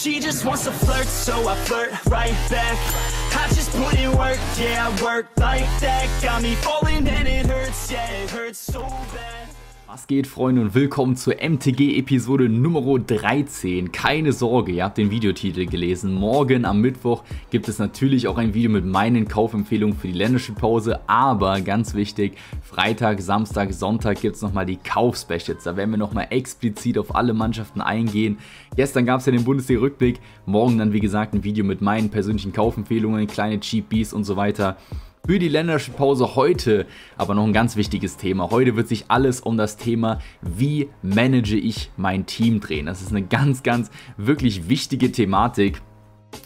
She just wants to flirt, so I flirt right back. I just put in work, yeah, I work like that. Got me falling and it hurts, yeah, it hurts so bad. Was geht, Freunde, und willkommen zur MTG-Episode Nummer 13. Keine Sorge, ihr habt den Videotitel gelesen. Morgen am Mittwoch gibt es natürlich auch ein Video mit meinen Kaufempfehlungen für die Länderspielpause. Aber ganz wichtig, Freitag, Samstag, Sonntag gibt es nochmal die Kaufspecials. Da werden wir nochmal explizit auf alle Mannschaften eingehen. Gestern gab es ja den Bundesliga-Rückblick. Morgen dann, wie gesagt, ein Video mit meinen persönlichen Kaufempfehlungen, kleine Cheap Bees und so weiter für die Länderspielpause heute aber noch ein ganz wichtiges Thema. Heute wird sich alles um das Thema, wie manage ich mein Team drehen. Das ist eine ganz, ganz wirklich wichtige Thematik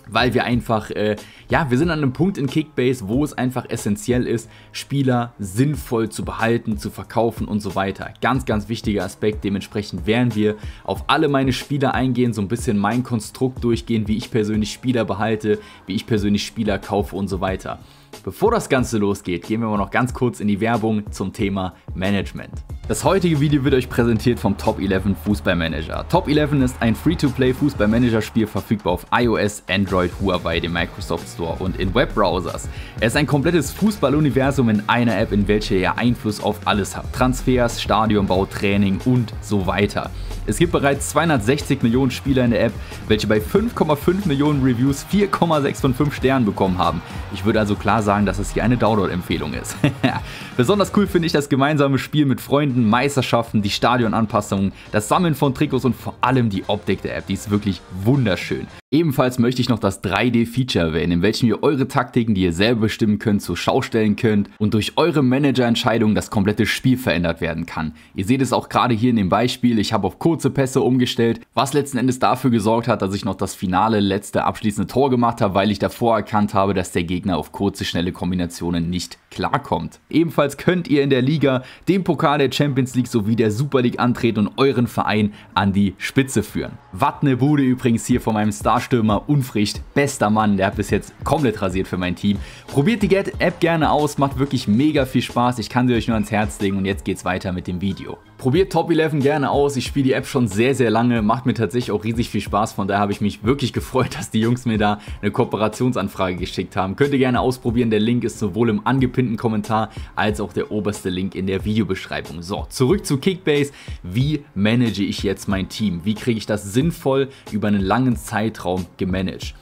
weil wir einfach, äh, ja, wir sind an einem Punkt in Kickbase, wo es einfach essentiell ist, Spieler sinnvoll zu behalten, zu verkaufen und so weiter. Ganz, ganz wichtiger Aspekt. Dementsprechend werden wir auf alle meine Spieler eingehen, so ein bisschen mein Konstrukt durchgehen, wie ich persönlich Spieler behalte, wie ich persönlich Spieler kaufe und so weiter. Bevor das Ganze losgeht, gehen wir mal noch ganz kurz in die Werbung zum Thema Management. Das heutige Video wird euch präsentiert vom Top 11 Fußballmanager. Top 11 ist ein Free-to-Play Fußballmanager-Spiel verfügbar auf iOS, Android, Huawei, dem Microsoft Store und in Webbrowsers. Er ist ein komplettes Fußballuniversum in einer App, in welcher ihr Einfluss auf alles habt. Transfers, Stadionbau, Training und so weiter. Es gibt bereits 260 Millionen Spieler in der App, welche bei 5,5 Millionen Reviews 4,6 von 5 Sternen bekommen haben. Ich würde also klar sagen, dass es hier eine Download-Empfehlung ist. Besonders cool finde ich das gemeinsame Spiel mit Freunden, Meisterschaften, die Stadionanpassungen, das Sammeln von Trikots und vor allem die Optik der App. Die ist wirklich wunderschön. Ebenfalls möchte ich noch das 3D-Feature erwähnen, in welchem ihr eure Taktiken, die ihr selber bestimmen könnt, zur Schau stellen könnt und durch eure Managerentscheidungen das komplette Spiel verändert werden kann. Ihr seht es auch gerade hier in dem Beispiel, ich habe auf kurze Pässe umgestellt, was letzten Endes dafür gesorgt hat, dass ich noch das finale, letzte, abschließende Tor gemacht habe, weil ich davor erkannt habe, dass der Gegner auf kurze, schnelle Kombinationen nicht klarkommt. Ebenfalls könnt ihr in der Liga den Pokal der Champions League sowie der Super League antreten und euren Verein an die Spitze führen. Wattne Bude übrigens hier von meinem Star Stürmer Unfricht, bester Mann, der hat bis jetzt komplett rasiert für mein Team. Probiert die App gerne aus, macht wirklich mega viel Spaß, ich kann sie euch nur ans Herz legen und jetzt geht's weiter mit dem Video. Probiert Top 11 gerne aus, ich spiele die App schon sehr, sehr lange, macht mir tatsächlich auch riesig viel Spaß, von daher habe ich mich wirklich gefreut, dass die Jungs mir da eine Kooperationsanfrage geschickt haben. Könnt ihr gerne ausprobieren, der Link ist sowohl im angepinnten Kommentar als auch der oberste Link in der Videobeschreibung. So, zurück zu Kickbase. Wie manage ich jetzt mein Team? Wie kriege ich das sinnvoll über einen langen Zeitraum gemanagt.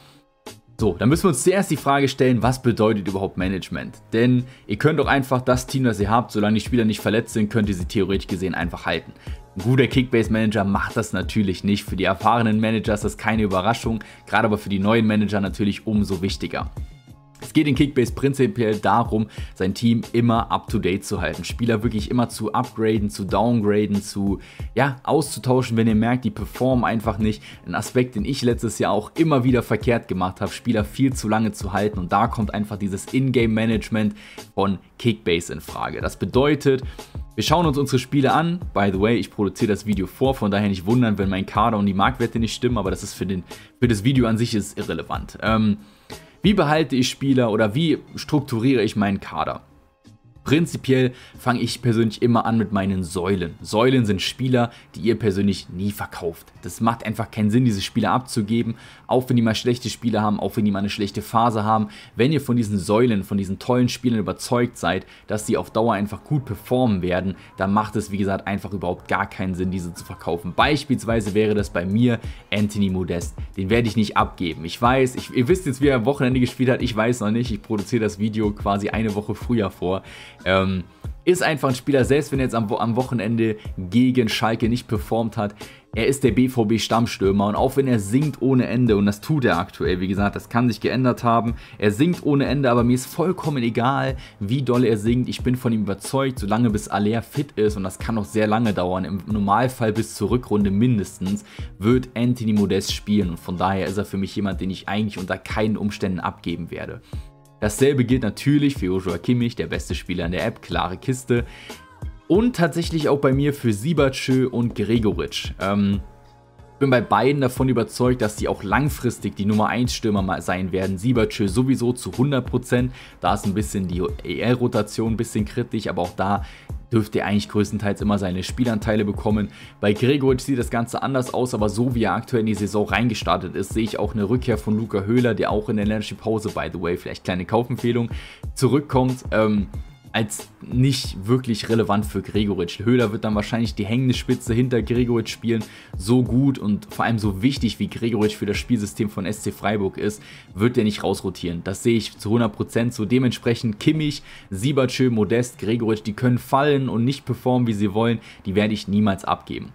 So, dann müssen wir uns zuerst die Frage stellen, was bedeutet überhaupt Management? Denn ihr könnt auch einfach das Team, das ihr habt, solange die Spieler nicht verletzt sind, könnt ihr sie theoretisch gesehen einfach halten. Ein guter Kickbase-Manager macht das natürlich nicht. Für die erfahrenen Manager ist das keine Überraschung, gerade aber für die neuen Manager natürlich umso wichtiger. Es geht in Kickbase prinzipiell darum, sein Team immer up-to-date zu halten. Spieler wirklich immer zu upgraden, zu downgraden, zu ja, auszutauschen, wenn ihr merkt, die performen einfach nicht. Ein Aspekt, den ich letztes Jahr auch immer wieder verkehrt gemacht habe, Spieler viel zu lange zu halten. Und da kommt einfach dieses In-Game-Management von Kickbase in Frage. Das bedeutet, wir schauen uns unsere Spiele an. By the way, ich produziere das Video vor, von daher nicht wundern, wenn mein Kader und die Marktwerte nicht stimmen, aber das ist für, den, für das Video an sich ist irrelevant. Ähm, wie behalte ich Spieler oder wie strukturiere ich meinen Kader? Prinzipiell fange ich persönlich immer an mit meinen Säulen. Säulen sind Spieler, die ihr persönlich nie verkauft. Das macht einfach keinen Sinn, diese Spieler abzugeben, auch wenn die mal schlechte Spiele haben, auch wenn die mal eine schlechte Phase haben. Wenn ihr von diesen Säulen, von diesen tollen Spielern überzeugt seid, dass sie auf Dauer einfach gut performen werden, dann macht es, wie gesagt, einfach überhaupt gar keinen Sinn, diese zu verkaufen. Beispielsweise wäre das bei mir Anthony Modest. Den werde ich nicht abgeben. Ich weiß, ich, ihr wisst jetzt, wie er am Wochenende gespielt hat. Ich weiß noch nicht. Ich produziere das Video quasi eine Woche früher vor. Ähm, ist einfach ein Spieler, selbst wenn er jetzt am, am Wochenende gegen Schalke nicht performt hat, er ist der BVB-Stammstürmer und auch wenn er singt ohne Ende, und das tut er aktuell, wie gesagt, das kann sich geändert haben, er singt ohne Ende, aber mir ist vollkommen egal, wie doll er singt. Ich bin von ihm überzeugt, solange bis Aller fit ist, und das kann noch sehr lange dauern, im Normalfall bis zur Rückrunde mindestens, wird Anthony Modest spielen und von daher ist er für mich jemand, den ich eigentlich unter keinen Umständen abgeben werde. Dasselbe gilt natürlich für Joshua Kimmich, der beste Spieler in der App, klare Kiste. Und tatsächlich auch bei mir für Siebertschö und Gregoritsch. Ähm, bin bei beiden davon überzeugt, dass sie auch langfristig die Nummer 1 Stürmer sein werden. Siebertschö sowieso zu 100%. Da ist ein bisschen die EL-Rotation ein bisschen kritisch, aber auch da dürfte er eigentlich größtenteils immer seine Spielanteile bekommen. Bei Gregoritsch sieht das Ganze anders aus, aber so wie er aktuell in die Saison reingestartet ist, sehe ich auch eine Rückkehr von Luca Höhler, der auch in der Länderspiel Pause, by the way, vielleicht kleine Kaufempfehlung, zurückkommt. Ähm, als nicht wirklich relevant für Gregoritsch. Höhler wird dann wahrscheinlich die hängende Spitze hinter Gregoritsch spielen. So gut und vor allem so wichtig wie Gregoritsch für das Spielsystem von SC Freiburg ist, wird der nicht rausrotieren. Das sehe ich zu 100% so. Dementsprechend Kimmich, Siebertschö, Modest, Gregoritsch, die können fallen und nicht performen, wie sie wollen. Die werde ich niemals abgeben.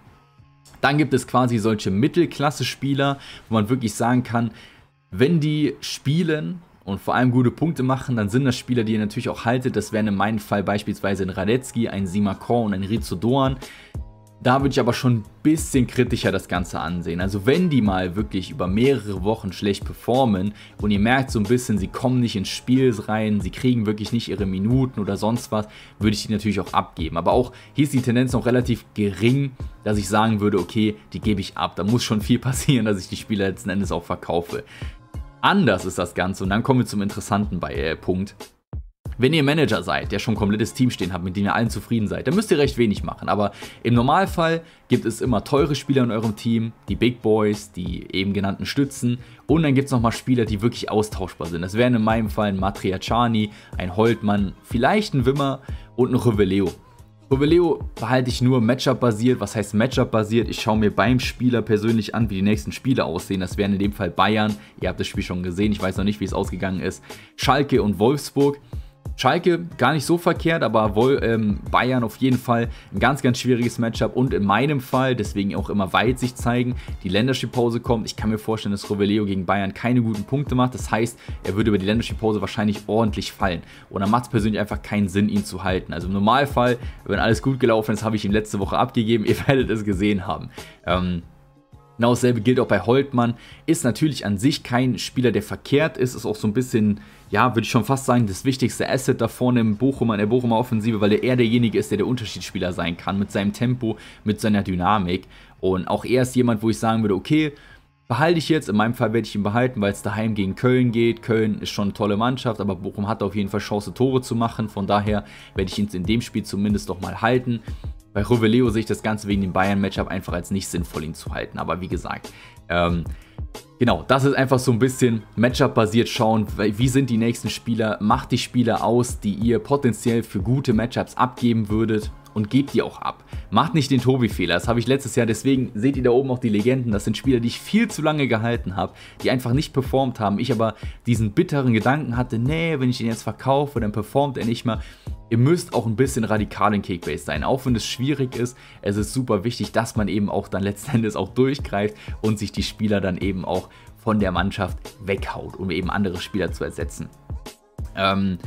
Dann gibt es quasi solche Mittelklasse-Spieler, wo man wirklich sagen kann, wenn die spielen, und vor allem gute Punkte machen, dann sind das Spieler, die ihr natürlich auch haltet. Das wären in meinem Fall beispielsweise ein Radetzky, ein Simakor und ein Rizzo Doan. Da würde ich aber schon ein bisschen kritischer das Ganze ansehen. Also wenn die mal wirklich über mehrere Wochen schlecht performen und ihr merkt so ein bisschen, sie kommen nicht ins Spiel rein, sie kriegen wirklich nicht ihre Minuten oder sonst was, würde ich die natürlich auch abgeben. Aber auch hier ist die Tendenz noch relativ gering, dass ich sagen würde, okay, die gebe ich ab. Da muss schon viel passieren, dass ich die Spieler letzten Endes auch verkaufe. Anders ist das Ganze und dann kommen wir zum interessanten bei, äh, Punkt. Wenn ihr Manager seid, der schon ein komplettes Team stehen habt, mit dem ihr allen zufrieden seid, dann müsst ihr recht wenig machen. Aber im Normalfall gibt es immer teure Spieler in eurem Team, die Big Boys, die eben genannten Stützen. Und dann gibt es nochmal Spieler, die wirklich austauschbar sind. Das wären in meinem Fall ein Matriacani, ein Holtmann, vielleicht ein Wimmer und ein Reveleo. Proveleo behalte ich nur Matchup-basiert. Was heißt Matchup-basiert? Ich schaue mir beim Spieler persönlich an, wie die nächsten Spiele aussehen. Das wären in dem Fall Bayern. Ihr habt das Spiel schon gesehen. Ich weiß noch nicht, wie es ausgegangen ist. Schalke und Wolfsburg. Schalke gar nicht so verkehrt, aber Vol ähm, Bayern auf jeden Fall ein ganz, ganz schwieriges Matchup und in meinem Fall, deswegen auch immer weit sich zeigen, die Länderspielpause kommt. Ich kann mir vorstellen, dass Roveleo gegen Bayern keine guten Punkte macht. Das heißt, er würde über die Länderspielpause wahrscheinlich ordentlich fallen. Und dann macht es persönlich einfach keinen Sinn, ihn zu halten. Also im Normalfall, wenn alles gut gelaufen ist, habe ich ihn letzte Woche abgegeben. Ihr werdet es gesehen haben. Ähm, Genau dasselbe gilt auch bei Holtmann. Ist natürlich an sich kein Spieler, der verkehrt ist. Ist auch so ein bisschen, ja, würde ich schon fast sagen, das wichtigste Asset da vorne im Bochumer, in der Bochumer Offensive, weil er derjenige ist, der der Unterschiedsspieler sein kann. Mit seinem Tempo, mit seiner Dynamik. Und auch er ist jemand, wo ich sagen würde, okay, behalte ich jetzt. In meinem Fall werde ich ihn behalten, weil es daheim gegen Köln geht. Köln ist schon eine tolle Mannschaft, aber Bochum hat auf jeden Fall Chance, Tore zu machen. Von daher werde ich ihn in dem Spiel zumindest doch mal halten. Bei Roveleo sehe ich das Ganze wegen dem Bayern-Matchup einfach als nicht sinnvoll, ihn zu halten. Aber wie gesagt, ähm, genau, das ist einfach so ein bisschen Matchup-basiert schauen, wie sind die nächsten Spieler, macht die Spieler aus, die ihr potenziell für gute Matchups abgeben würdet und gebt die auch ab. Macht nicht den Tobi-Fehler, das habe ich letztes Jahr, deswegen seht ihr da oben auch die Legenden, das sind Spieler, die ich viel zu lange gehalten habe, die einfach nicht performt haben, ich aber diesen bitteren Gedanken hatte, nee, wenn ich ihn jetzt verkaufe, dann performt er nicht mehr. Ihr müsst auch ein bisschen radikal in Kickbase sein, auch wenn es schwierig ist, es ist super wichtig, dass man eben auch dann letzten Endes auch durchgreift und sich die Spieler dann eben auch von der Mannschaft weghaut, um eben andere Spieler zu ersetzen. Ähm,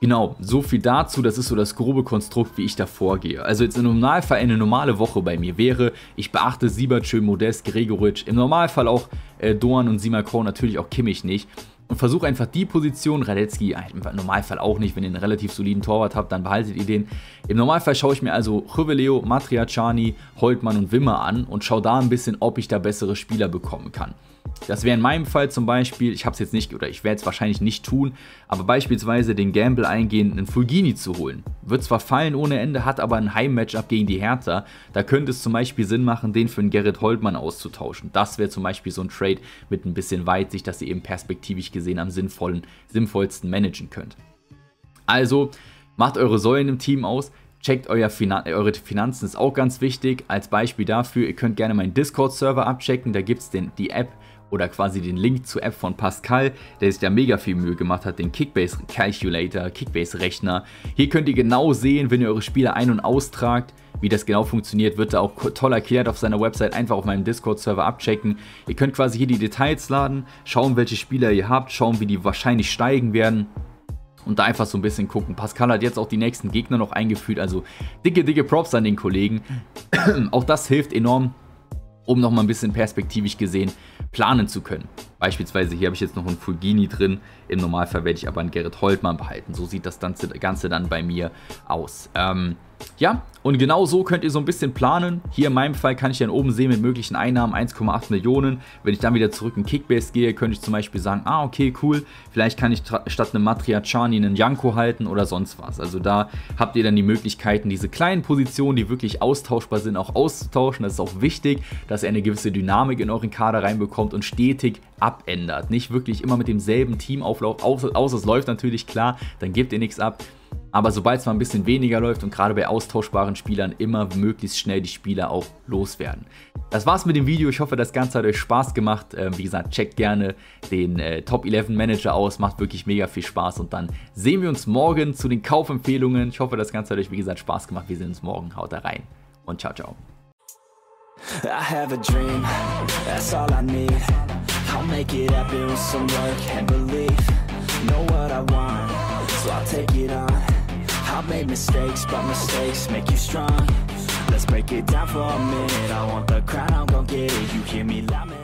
Genau, so viel dazu. Das ist so das grobe Konstrukt, wie ich da vorgehe. Also jetzt im Normalfall eine normale Woche bei mir wäre, ich beachte Siebertschö, Modest, Gregoritsch, im Normalfall auch äh, Doan und Simakor, natürlich auch Kimmich nicht. Und versuche einfach die Position, Radetzky im Normalfall auch nicht, wenn ihr einen relativ soliden Torwart habt, dann behaltet ihr den. Im Normalfall schaue ich mir also Riveleo, Matriacani, Holtmann und Wimmer an und schaue da ein bisschen, ob ich da bessere Spieler bekommen kann. Das wäre in meinem Fall zum Beispiel, ich habe es jetzt nicht, oder ich werde es wahrscheinlich nicht tun, aber beispielsweise den Gamble eingehen, einen Fulgini zu holen. Wird zwar fallen ohne Ende, hat aber ein Heim-Matchup gegen die Hertha. Da könnte es zum Beispiel Sinn machen, den für einen Gerrit Holtmann auszutauschen. Das wäre zum Beispiel so ein Trade mit ein bisschen Weitsicht, dass ihr eben perspektivisch gesehen am sinnvollen, sinnvollsten managen könnt. Also, macht eure Säulen im Team aus, Checkt euer Finan eure Finanzen, ist auch ganz wichtig. Als Beispiel dafür, ihr könnt gerne meinen Discord-Server abchecken. Da gibt es die App oder quasi den Link zur App von Pascal, der sich da mega viel Mühe gemacht hat, den Kickbase Calculator, Kickbase Rechner. Hier könnt ihr genau sehen, wenn ihr eure Spieler ein- und austragt, wie das genau funktioniert, wird da auch toll erklärt auf seiner Website. Einfach auf meinem Discord-Server abchecken. Ihr könnt quasi hier die Details laden, schauen, welche Spieler ihr habt, schauen, wie die wahrscheinlich steigen werden und da einfach so ein bisschen gucken. Pascal hat jetzt auch die nächsten Gegner noch eingeführt, also dicke, dicke Props an den Kollegen. auch das hilft enorm, um nochmal ein bisschen perspektivisch gesehen planen zu können. Beispielsweise hier habe ich jetzt noch einen Fulgini drin, im Normalfall werde ich aber einen Gerrit Holtmann behalten. So sieht das Ganze dann bei mir aus. Ähm, ja, und genau so könnt ihr so ein bisschen planen. Hier in meinem Fall kann ich dann oben sehen mit möglichen Einnahmen 1,8 Millionen. Wenn ich dann wieder zurück in Kickbase gehe, könnte ich zum Beispiel sagen, ah okay, cool, vielleicht kann ich statt einem Matriacani einen Janko halten oder sonst was. Also da habt ihr dann die Möglichkeiten, diese kleinen Positionen, die wirklich austauschbar sind, auch auszutauschen. Das ist auch wichtig, dass ihr eine gewisse Dynamik in euren Kader reinbekommt und stetig abändert. Nicht wirklich immer mit demselben Teamauflauf, außer es läuft natürlich klar, dann gebt ihr nichts ab. Aber sobald es mal ein bisschen weniger läuft und gerade bei austauschbaren Spielern immer möglichst schnell die Spieler auch loswerden. Das war's mit dem Video. Ich hoffe, das Ganze hat euch Spaß gemacht. Ähm, wie gesagt, checkt gerne den äh, Top 11 Manager aus. Macht wirklich mega viel Spaß. Und dann sehen wir uns morgen zu den Kaufempfehlungen. Ich hoffe, das Ganze hat euch, wie gesagt, Spaß gemacht. Wir sehen uns morgen. Haut da rein und ciao, ciao. I have a dream, that's all I need I'll make it happen with some work and belief Know what I want, so I'll take it on I've made mistakes, but mistakes make you strong. Let's break it down for a minute. I want the crown, I'm gon' get it. You hear me loud